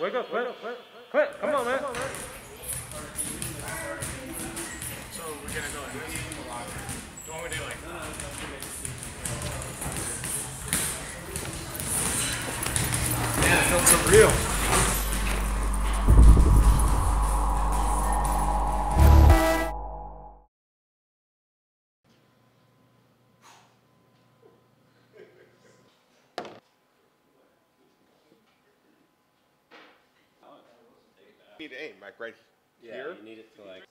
Wake up, Clint. Clint, come on, man. So we're going to go. Do you want me to do like... Man, it felt so real. Need to aim, like right Yeah, here. you need it to like